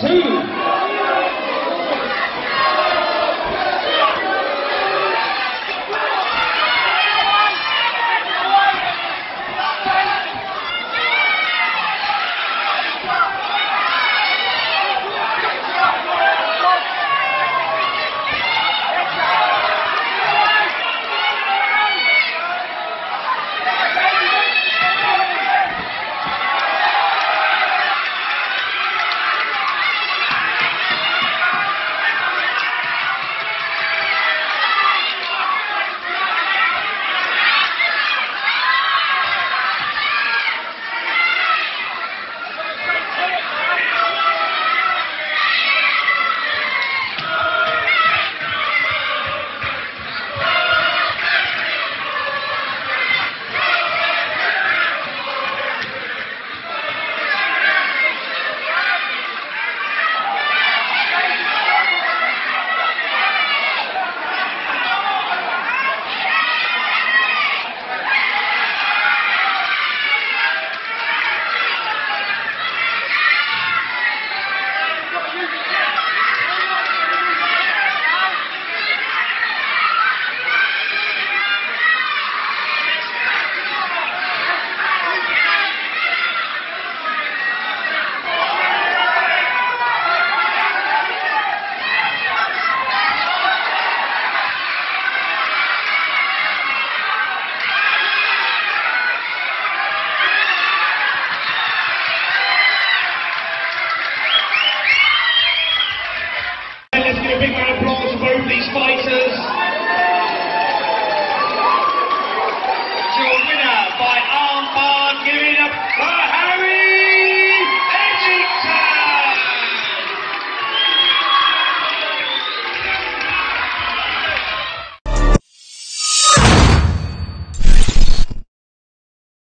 Brasil!